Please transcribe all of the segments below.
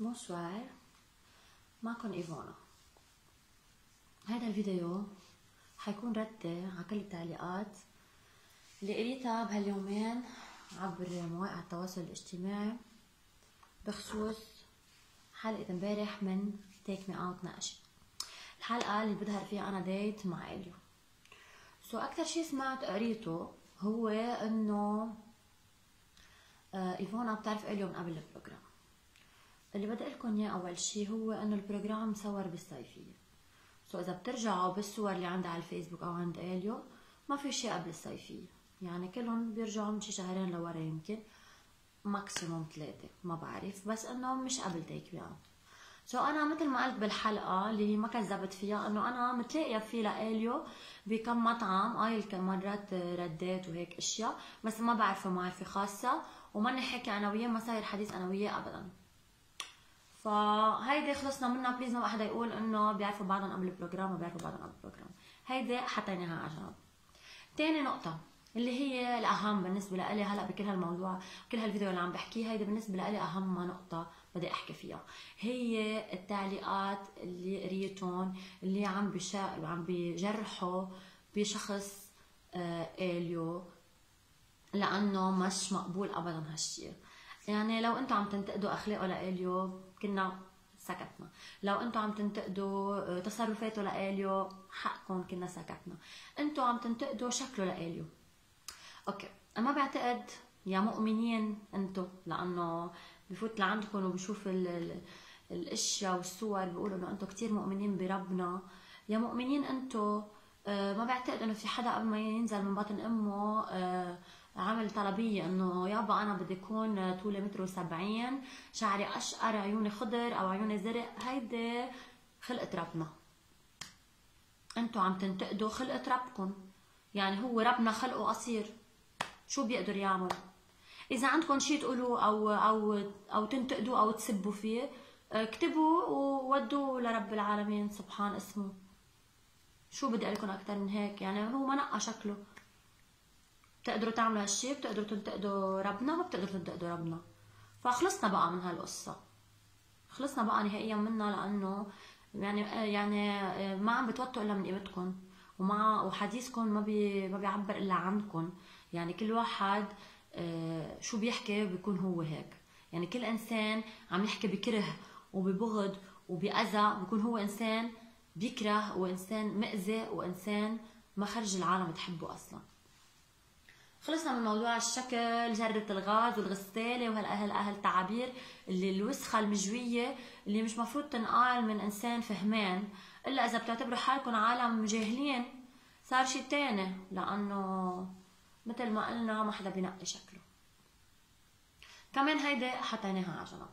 Bonsoir معكم ايفونا هذا الفيديو حيكون رد على كل التعليقات اللي قريتها بهاليومين عبر مواقع التواصل الاجتماعي بخصوص حلقة امبارح من Take Me Out نقش الحلقة اللي بظهر فيها أنا date مع إليو. so أكثر شيء سمعت قريته هو إنه آه، ايفونا بتعرف إليو من قبل ال program. اللي بدي لكم إياه أول شيء هو إنه ال program مصور بالصيفيه so إذا بترجعوا بالصور اللي عندها على الفيسبوك أو عند اليو ما في شيء قبل الصيفيه يعني كلهم بيرجعوا من شي شهرين لورا يمكن. maximum ثلاثة ما بعرف. بس إنه مش قبل Take Out so أنا مثل ما قلت بالحلقة اللي ما كذبت فيها إنه أنا متلاقية فيه لإليو بكم مطعم. قايل كم مرات رديت وهيك أشياء بس ما بعرفه معرفة خاصة وما في حكي أنا وياه ما صاير حديث أنا وياه ابدا. فهيدي خلصنا منها. please ما حدا يقول إنه بيعرفوا بعضهم قبل ال program وبيعرفوا بعضهم قبل ال program هيدي حطيناها على جنب تاني نقطة اللي هي الأهم بالنسبة لإلي. هلأ بكل هالموضوع كل هالفيديو اللي عم بحكيه هيدي بالنسبة لإلي أهم نقطة بدي أحكي فيها. هي التعليقات اللي قريتهم اللي عم بشا... عم بيجرحوا بشخص آه إليو لأنه مش مقبول أبدا هالشيء يعني لو أنتم عم تنتقدوا أخلاقه لإليو كنا سكتنا. لو أنتم عم تنتقدوا تصرفاته لإليو حقكم كنا سكتنا. أنتم عم تنتقدوا شكله لإليو. OK ما بعتقد يا مؤمنين أنتم لأنه بفوت لعندكم وبشوف ال ال الأشياء والصور بيقولوا إنه أنتم كثير مؤمنين بربنا. يا مؤمنين أنتم ما بعتقد إنه في حدا قبل ما ينزل من بطن أمه عمل طلبية إنه يابا أنا بدي أكون طولي متر وسبعين شعري أشقر عيوني خضر أو عيوني زرق هيدي خلقة ربنا. أنتو عم تنتقدوا خلقة ربكم. يعني هو ربنا خلقه قصير. شو بيقدر يعمل؟ إذا عندكم شيء تقولوا أو أو أو تنتقدوا أو تسبوا فيه اكتبوا وودوا لرب العالمين سبحان اسمه. شو بدي أقول لكم أكثر من هيك؟ يعني هو ما نقى شكله. بتقدروا تعملوا هالشي بتقدروا تنتقدوا ربنا ما بتقدروا تنتقدوا ربنا. فخلصنا بقى من هالقصة. خلصنا بقى نهائيا منها لأنه يعني يعني ما عم بتوطوا إلا من قيمتكم وما وحديثكم ما بي ما بيعبر إلا عنكم. يعني كل واحد شو بيحكي بيكون هو هيك. يعني كل إنسان عم يحكي بكره وببغض وبأذى بيكون هو إنسان بيكره وإنسان مأذي وإنسان ما خرج العالم تحبه أصلاً. خلصنا من موضوع الشكل جرة الغاز والغسالة وهالأهل أهل تعابير اللي الوسخة المجوية اللي مش مفروض تنقال من إنسان فهمان إلا إذا بتعتبروا حالكم عالم جاهلين صار شي تاني لأنه مثل ما قلنا ما حدا بينقي شكله. كمان هيدي حطيناها على جنب.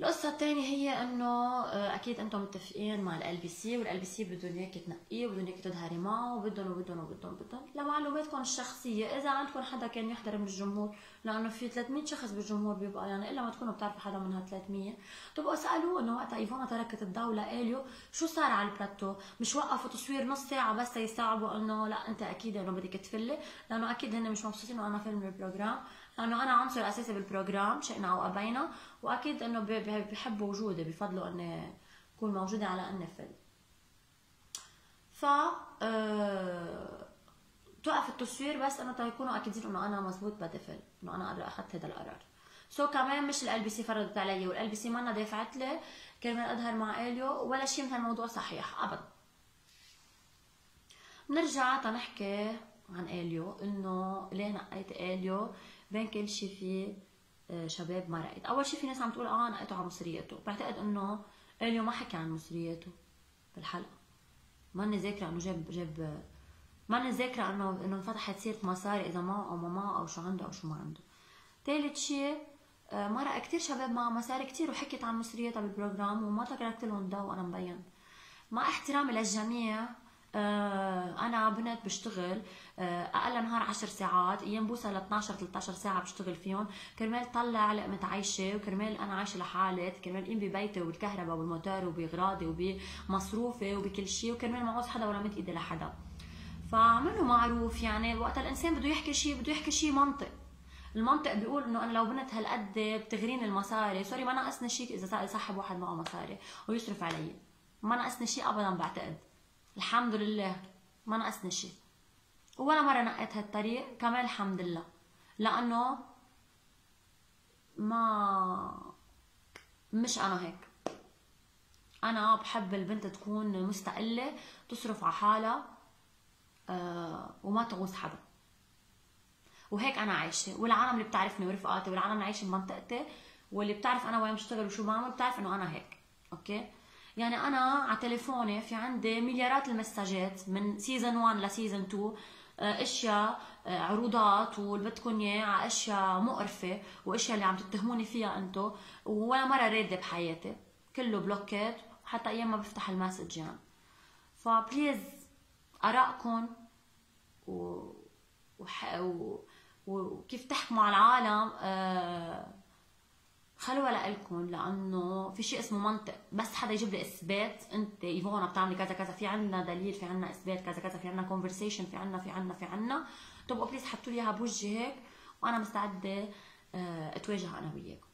القصة الثانية هي إنه أكيد أنتم متفقين مع LBC وال LBC بدهم اياك تنقيه وبدهم اياك تظهري معه وبدهم وبدهم وبدهم وبدهم. لمعلوماتكم الشخصية إذا عندكم حدا كان يحضر من الجمهور لأنه في 300 شخص بالجمهور بيبقى يعني إلا ما تكونوا بتعرفوا حدا من هال 300 تبقوا اسألوه إنه وقتها ايفونا تركت الضوء لاليو شو صار على البلاتو مش وقفوا تصوير نص ساعة بس يستوعبوا إنه لا أنت أكيد إنه بدك تفلي لأنه أكيد هن مش مبسوطين وأنا فل من ال program. لأنه أنا عنصر اساسي بال program شئنا أو ابينا وأكيد إنه بحبوا وجودي بفضلوا اني اكون موجوده على اني فل. ف أه... توقف التصوير بس إنه تيكونوا اكيدين إنه أنا مزبوط بدي فل إنه أنا اخذت هذا القرار. so so, كمان مش LBC فرضت علي وال LBC ما دفعت لي كرمال أظهر مع اليو ولا شيء من هالموضوع صحيح ابدا. بنرجع تنحكي عن اليو إنه ليه نقيت اليو بين كل شيء في شباب مرقت. أول شيء في ناس عم تقول آه نقيته على مصريته. بعتقد إنه اليو ما حكى عن مصريته بالحلقة. ماني ذاكرة إنه جاب جاب ماني ذاكرة إنه إنه انفتحت سيرة مصاري إذا معه أو ما معه أو شو عنده أو شو ما عنده. ثالث شيء مرة كتير شباب مع مصاري كتير وحكيت عن مصريتها بالبروجرام وما تركت لهم ضوء وأنا مبين. مع احترامي للجميع أنا بنت بشتغل أقل نهار 10 ساعات أيام بوصل ل 12 13 ساعة بشتغل فيهم. كرمال طلع لقمة عيشه وكرمال أنا عايشة لحالي كرمال قيم ببيتي وبالكهرباء والموتور وباغراضي وبمصروفي وبكل شيء وكرمال ما عوز حدا ولا مد إيدي لحدا. فعملوا معروف يعني؟ وقت الإنسان بده يحكي شيء بده يحكي شيء منطق. المنطق بيقول إنه أنا لو بنت هالقد بتغريني المصاري. سوري ما ناقصني شيء إذا صاحب واحد معه مصاري ويصرف علي. ما ناقصني شيء ابدا بعتقد. الحمد لله. ما ناقصني شيء ولا مرة نقيت هالطريق كمان الحمد لله. لأنه ما مش أنا هيك. أنا بحب البنت تكون مستقلة تصرف على حالها أه وما تعوز حدا. وهيك أنا عايشة. والعالم اللي بتعرفني ورفقاتي والعالم اللي عايشة بمنطقتي واللي بتعرف أنا وين بشتغل وشو بعمل بتعرف إنه أنا هيك. OK؟ يعني أنا على تليفوني في عندي مليارات المساجات من season 1 ل season 2 أشياء آه، عروضات واللي بدكم إياه أشياء مقرفة وأشياء اللي عم تتهموني فيها أنتم ولا مرة راده بحياتي. كله بلوكات وحتى أيام ما بفتح ال message يعني. ف please آرائكم و... وح... و... وكيف تحكموا على العالم آه خلوها لإلكم لأنه في شيء اسمه منطق. بس حدا يجيب لي إثبات أنت ايفونا بتعملي كذا كذا في عندنا دليل في عندنا إثبات كذا كذا في عندنا conversation في عندنا في عندنا في عندنا تبقوا please حطوا لي إياها بوجهي هيك وأنا مستعدة آه أتواجه أنا وياكم.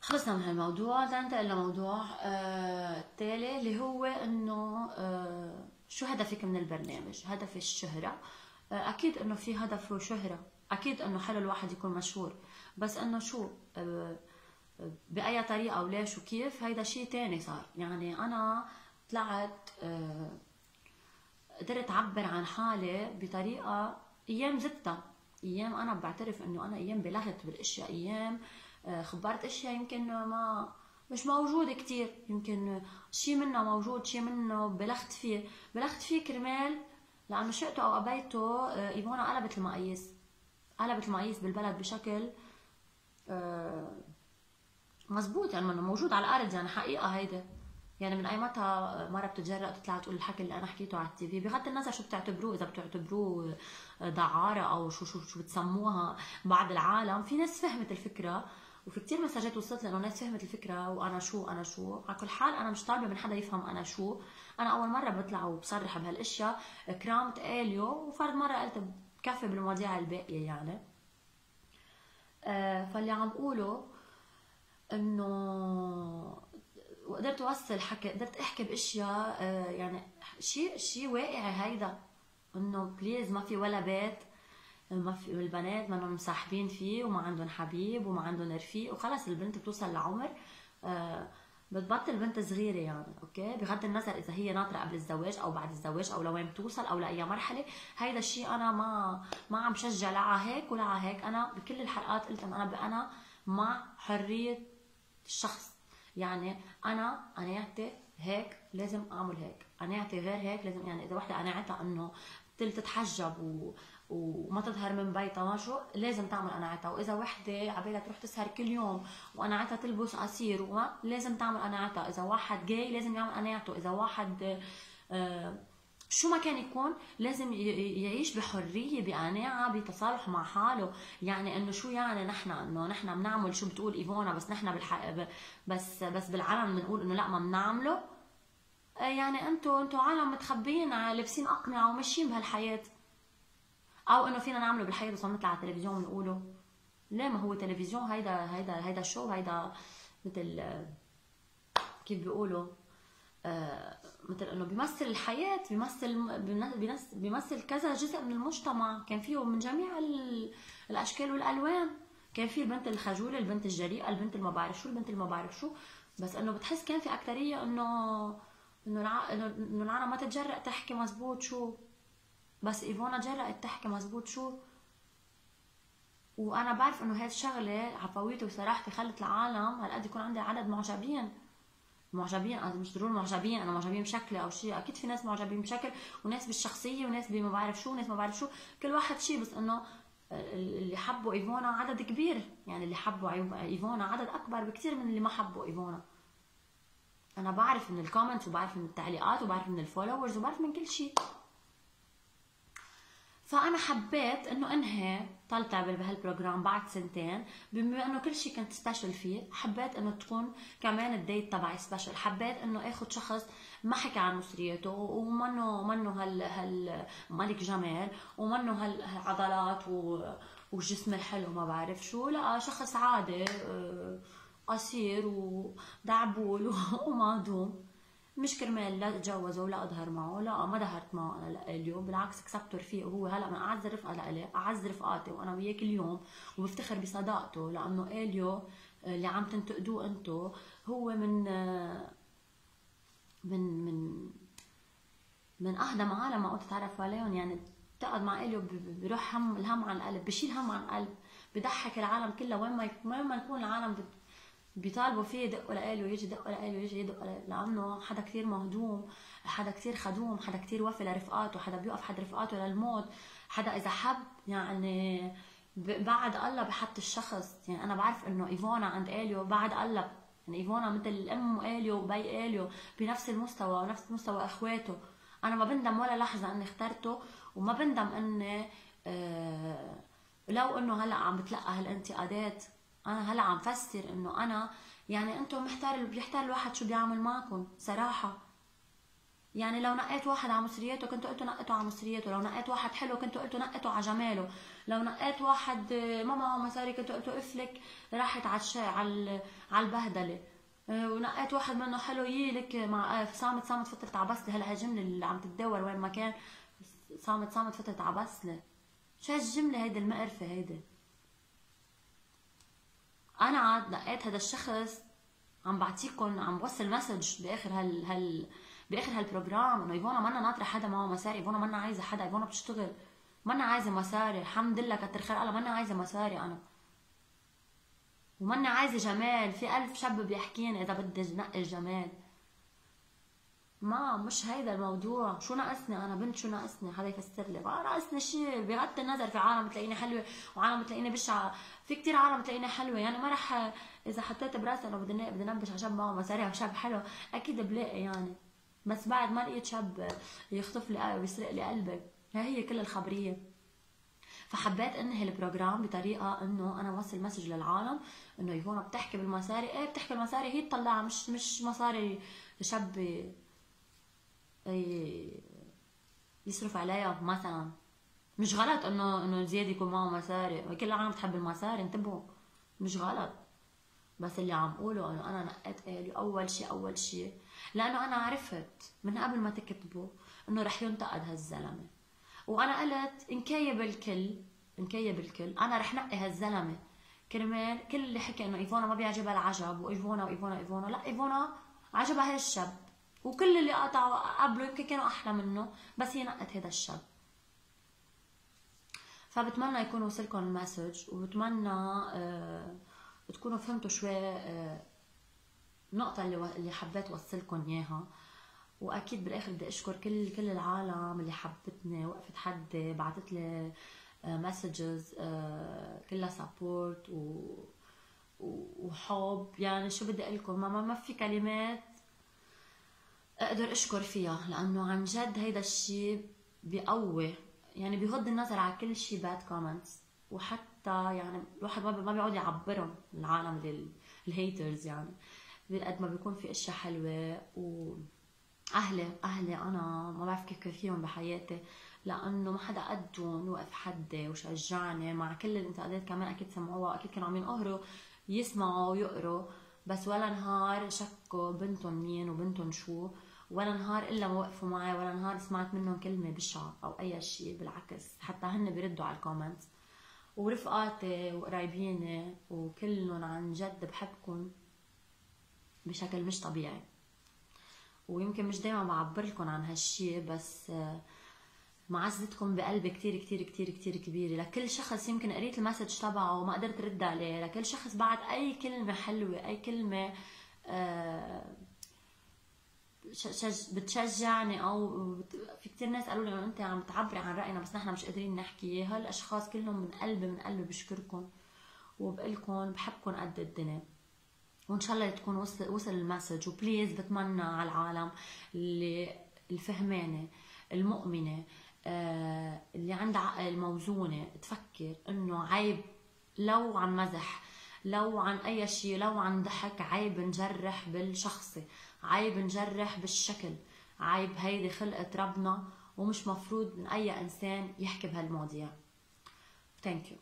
خلصنا من هالموضوع. ننتقل لموضوع آه التالي اللي هو إنه آه شو هدفك من البرنامج؟ هدف الشهرة. آه أكيد إنه في هدف شهرة أكيد إنه حلو الواحد يكون مشهور. بس إنه شو آه، بأي طريقة وليش وكيف هيدا شيء تاني صار. يعني أنا طلعت آه، قدرت أعبر عن حالي بطريقة أيام زدتها. أيام أنا بعترف إنه أنا أيام بلغت بالأشياء أيام آه، خبرت أشياء يمكن ما مش موجود كتير. يمكن شيء منه موجود شيء منه بلغت فيه. بلغت فيه كرمال لأنه شئته أو أبيته ايفونا قلبت المقاييس. قلبت المقاييس بالبلد بشكل مزبوط يعني إنه موجود على الأرض يعني حقيقة هيدا. يعني من أي متى مرة بتتجرأ تطلع تقول الحكي اللي أنا حكيته على التي في. بغض النظر شو بتعتبروه إذا بتعتبروه دعارة أو شو شو شو بتسموها بعض العالم. في ناس فهمت الفكرة وفي كتير مساجات وصلت لأنه ناس فهمت الفكرة وأنا شو أنا شو. على كل حال أنا مش طالبة من حدا يفهم أنا شو. أنا أول مرة بطلع وبصرح بهالأشياء كرامت اليو وفرد مرة قلت بكفي بالمواضيع الباقية يعني. آه، فاللي عم قوله إنه وقدرت أوصل حكي قدرت أحكي بأشياء آه، يعني شيء شيء واقعي هيدا إنه please ما في ولا بيت ما في البنات ما مصاحبين فيه وما عندهم حبيب وما عندهم رفيق وخلص البنت بتوصل لعمر آه بتبطل بنت صغيرة يعني OK؟ بغض النظر إذا هي ناطرة قبل الزواج أو بعد الزواج أو لوين بتوصل أو لأي مرحلة هيدا الشيء أنا ما ما عم شجع لا على هيك ولا على هيك. أنا بكل الحلقات قلت أنا أنا مع حرية الشخص. يعني أنا قناعتي هيك لازم أعمل هيك قناعتي غير هيك لازم يعني إذا وحدة قناعتها إنه تتحجب و وما تظهر من بيتها ما شو لازم تعمل قناعتها. وإذا وحدة عبالها تروح تسهر كل يوم وقناعتها تلبس قصير وما لازم تعمل قناعتها. إذا واحد جاي لازم يعمل قناعته. إذا واحد آه شو ما كان يكون لازم يعيش بحرية بقناعة بتصالح مع حاله. يعني إنه شو يعني نحن إنه نحن بنعمل شو بتقول إيفونا بس نحن بالحق بس بس بالعالم بنقول إنه لأ ما بنعمله آه، يعني أنتم أنتم عالم متخبيين لابسين أقنعة وماشيين بهالحياة. أو إنه فينا نعمله بالحياة بس نطلع على التلفزيون ونقوله. ليه ما هو تلفزيون هيدا هيدا هيدا شو هيدا مثل كيف بيقولوا آه مثل إنه بيمثل الحياة بيمثل بيمثل كذا جزء من المجتمع. كان فيه من جميع الأشكال والألوان. كان في البنت الخجولة البنت الجريئة البنت اللي ما بعرف شو البنت اللي ما بعرف شو. بس إنه بتحس كان في أكترية إنه إنه العالم ما تتجرأ تحكي مزبوط شو. بس إيفونا جرأت تحكي مزبوط شو؟ وأنا بعرف إنه هاي الشغلة عفويتي وصراحتي خلت العالم هالقد يكون عندي عدد معجبين. معجبين أنا مش ضروري معجبين أنا معجبين بشكلي أو شيء أكيد في ناس معجبين بشكل وناس بالشخصية وناس بما بعرف شو وناس ما بعرف شو. كل واحد شيء بس إنه اللي حبوا إيفونا عدد كبير. يعني اللي حبوا إيفونا عدد أكبر بكثير من اللي ما حبوا إيفونا. أنا بعرف من ال comments وبعرف من التعليقات وبعرف من ال followers وبعرف من كل شيء فأنا حبيت إنه أنهي طلع بهال program بعد سنتين بما إنه كل شيء كنت special فيه حبيت إنه تكون كمان ال date تبعي special حبيت إنه آخذ شخص ما حكى عن مصريته ومنه منه هال هال ملك جمال ومنه هالعضلات والجسم الحلو ما بعرف شو. لا شخص عادي آه، قصير ودعبول ومهضوم مش كرمال لا اتجوزه ولا أظهر معه لا ما ظهرت معه أنا لإليو بالعكس كسبته رفيق وهو هلا من أعز رفقة لإلي أعز رفقاتي وأنا وياه كل يوم وبفتخر بصداقته لأنه إليو اللي عم تنتقدوه أنتو هو من من من من أهدى عالم ما تعرفوا عليهم. يعني بتقعد مع إليو بيروح هم الهم عن القلب بشيل هم عن القلب بضحك العالم كلها وين ما وين ما يكون العالم بيطالبوا فيه يدقوا لإله ويجي يدقوا لإله ويجي يدقوا لأنه حدا كثير مهضوم حدا كثير خدوم حدا كثير وفي لرفقاته حدا بيوقف حد رفقاته للموت. حدا إذا حب يعني بعد الله بحط الشخص. يعني أنا بعرف إنه إيفونا عند إليو بعد الله. يعني إيفونا مثل الأم إليو وبي إليو بنفس المستوى ونفس مستوى إخواته. أنا ما بندم ولا لحظة إني اخترته وما بندم إني آه لو إنه هلأ عم بتلقى هالانتقادات. أنا هلا عم فسر إنه أنا يعني أنتم محتار بيحتار الواحد شو بيعمل معكم صراحة. يعني لو نقيت واحد على مصرياته كنتوا قلتوا نقيتوا على مصرياته لو نقيت واحد حلو كنتوا قلتوا نقيتوا على جماله لو نقيت واحد ما معه مصاري كنتوا قلتوا افلك راحت على الشيء على البهدلة. أه، ونقيت واحد منه حلو يلك مع أه، صامت صامت فترة عبسلة هلا هالجملة اللي عم تتدور وين ما كان. صامت صامت فترة عبسلة شو هالجملة هيدي المقرفة هيدي؟ أنا عاد لقيت هذا الشخص عم بعطيكم عم بوصل message بآخر هال هال بآخر هال program إنه ايفونا منا ناطرة حدا معه مصاري ايفونا منا عايزة حدا ايفونا بتشتغل. منا عايزة مصاري الحمد لله كتر خير الله منا عايزة مصاري أنا. ومنا عايزة جمال في ألف شاب بيحكيني إذا بدي نقي الجمال ما مش هيدا الموضوع. شو ناقصني أنا؟ بنت شو ناقصني؟ حدا يفسر لي. ما ناقصني شيء بغض النظر في عالم بتلاقيني حلوة وعالم بتلاقيني بشعة. في كتير عالم بتلاقيني حلوة. يعني ما رح إذا حطيت براسي انه بدي بدي نبش على شاب معه مصاري أو شاب حلو. أكيد بلاقي يعني. بس بعد ما لقيت شاب يخطف لي ويسرق لي قلبي. هي كل الخبرية. فحبيت أنهي ال program بطريقة إنه أنا اوصل message للعالم إنه يكون بتحكي بالمصاري. إيه بتحكي المصاري هي تطلعها مش مش مصاري شاب يصرف عليها مثلا. مش غلط انه إنه زياد يكون معه مصاري. كل العالم بتحب المصاري انتبهوا. مش غلط. بس اللي عم قوله إنه أنا نقيت الي أول شيء أول شيء لأنه أنا عرفت من قبل ما تكتبوا إنه رح ينتقد هالزلمة. وأنا قلت نكيب الكل نكيب الكل أنا رح نقي هالزلمة. كرمال كل اللي حكى إنه إيفونا ما بيعجبها العجب وإيفونا وإيفونا إيفونا. لا إيفونا عجبها هالشاب. وكل اللي قطعوا قبله يمكن كانوا أحلى منه بس هي نقت هذا الشاب. فبتمنى يكون وصلكم ال message وبتمنى آه تكونوا فهمتوا شوي آه النقطة اللي اللي حبيت اوصلكم إياها. وأكيد بالآخر بدي أشكر كل كل العالم اللي حبتني وقفت حدي بعثت لي messages آه كلها support و وحب. يعني شو بدي أقول لكم؟ ما, ما في كلمات أقدر أشكر فيها لأنه عن جد هيدا الشيء بيقوي يعني بغض النظر على كل شيء bad comments وحتى يعني الواحد ما بيقعد يعبرهم العالم ال haters يعني. قد ما بيكون في أشياء حلوة و أهلي أهلي أنا ما بعرف كيف كفيهم بحياتي لأنه ما حدا قدهم وقف حدي وشجعني مع كل الانتقادات كمان أكيد سمعوها أكيد كانوا عم ينقهروا يسمعوا ويقروا بس ولا نهار شكوا بنتهم مين وبنتهم شو. ولا نهار إلا وقفوا معي ولا نهار سمعت منهم كلمة بشعه أو أي شيء بالعكس. حتى هن بيردوا على ال comments ورفقاتي وقرايبيني وكلهم عن جد بحبكم بشكل مش طبيعي. ويمكن مش دايما بعبر لكم عن هالشي بس معزتكم بقلبي كتير كتير كتير كتير كبيرة. لكل شخص يمكن قريت ال message تبعه وما قدرت رد عليه. لكل شخص بعد أي كلمة حلوة أي كلمة آه بتشجعني أو في كثير ناس قالوا لي انت عم تعبري عن رأينا بس نحن مش قادرين نحكي. هالأشخاص كلهم من قلبي من قلبي بشكركم وبقلكم بحبكم قد الدنيا. وإن شاء الله تكون وصل وصل ال message. و please بتمنى على العالم اللي الفهمانة المؤمنة آه اللي عندها عقل موزونة تفكر إنه عيب. لو عن مزح لو عن أي شيء لو عن ضحك عيب نجرح بالشخصي. عيب نجرح بالشكل. عيب هيدي خلقة ربنا ومش مفروض من أي إنسان يحكي بهالمواضيع. ثانك يو